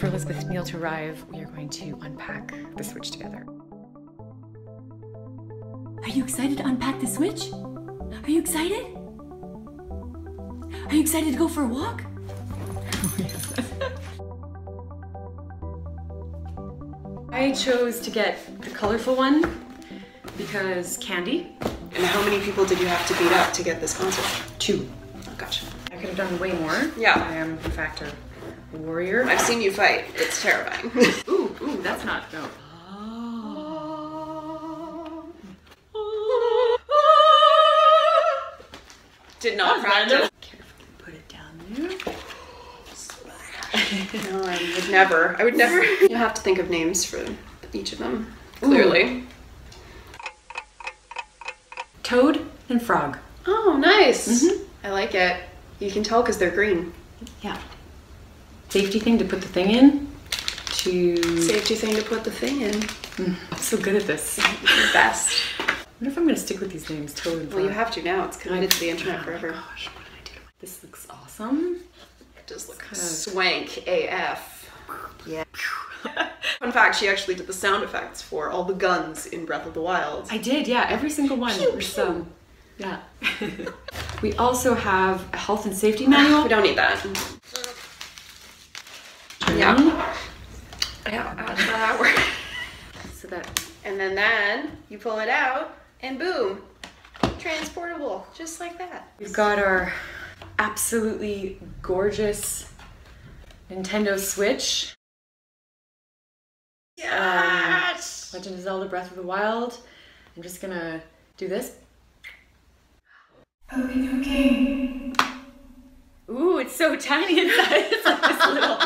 material to arrive, we are going to unpack the Switch together. Are you excited to unpack the Switch? Are you excited? Are you excited to go for a walk? I chose to get the colorful one because candy. And how many people did you have to beat up to get this concert? Two. Oh, gotcha. I could have done way more. Yeah. I am, in fact, a warrior. I've seen you fight. It's terrifying. Ooh, ooh, that's not, no. Did not practice. Carefully put it down there. No, I would never. I would never. You have to think of names for each of them. Clearly. Toad and frog. Oh, nice. Mm-hmm. I like it. You can tell because they're green. Yeah. Safety thing to put the thing in. To. Safety thing to put the thing in. I'm so good at this. I The best. wonder if I'm gonna stick with these names, Toad and frog. Well, you have to now. It's committed to the internet Oh my forever. gosh, what did I do? This looks awesome. It does look kinda- swank AF. Yeah. Fun fact, she actually did the sound effects for all the guns in Breath of the Wild. I did, yeah, every single one. was, um, yeah. we also have a health and safety manual. We don't need that. Yeah. Yeah, that's how that works. So that And then then you pull it out and boom, transportable, just like that. we've got our absolutely gorgeous Nintendo Switch. Yes. Um, Legend of Zelda Breath of the Wild. I'm just gonna do this. Ooh, it's so tiny inside. It's like this little.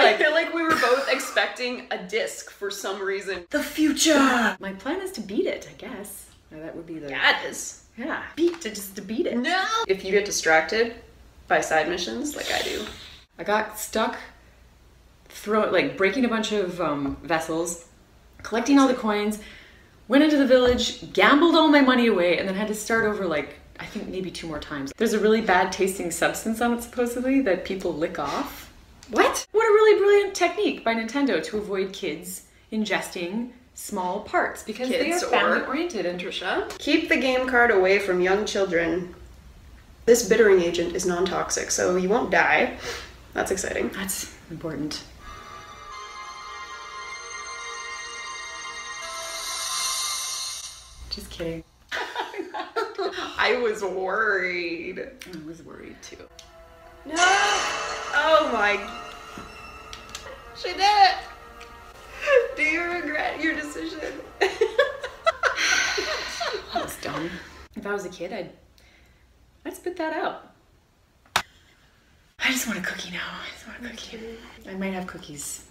I feel like we were both expecting a disc for some reason. The future. My plan is to beat it, I guess. Now that would be the That is. yeah beat to just to beat it. No. If you get distracted by side missions like I do, I got stuck, throw like breaking a bunch of um, vessels, collecting all the coins, went into the village, gambled all my money away, and then had to start over like I think maybe two more times. There's a really bad tasting substance on it supposedly that people lick off. What? What a really brilliant technique by Nintendo to avoid kids ingesting small parts because they are family oriented and Trisha? Keep the game card away from young children. This bittering agent is non-toxic, so you won't die. That's exciting. that's important. Just kidding. I was worried. I was worried too. No! Oh my. She did it! Do you regret your decision? That was dumb. If I was a kid, I'd I'd spit that out. I just want a cookie now. I just want a cookie. I might have cookies.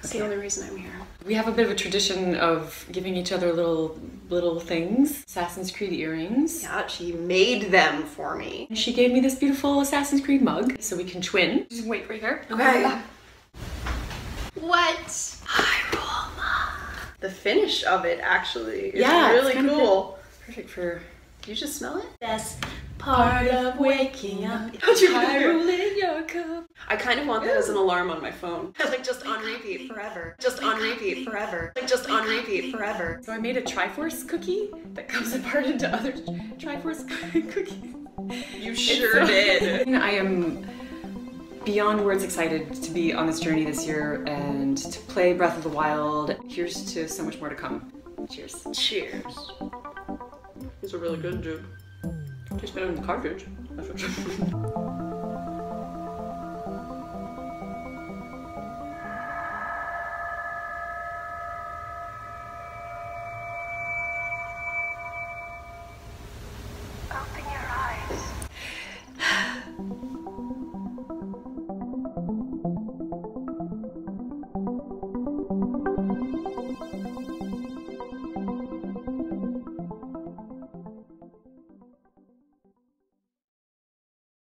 That's the only reason I'm here. We have a bit of a tradition of giving each other little little things. Assassin's Creed earrings. Yeah, she made them for me. She gave me this beautiful Assassin's Creed mug, so we can twin. Just wait right here. Okay. What? The finish of it actually is Yeah, it's really kinda cool. Perfect for You just smell it? Best part of waking up. Your cup. I kind of want that as an alarm on my phone. like just on repeat forever. Just on repeat forever. Like just on repeat forever. So I made a Triforce cookie that comes apart into other Triforce cookies. You sure did. I am beyond words excited to be on this journey this year and to play Breath of the Wild. Here's to so much more to come. Cheers. Cheers. It's a really good juice. Tastes better than the cartridge.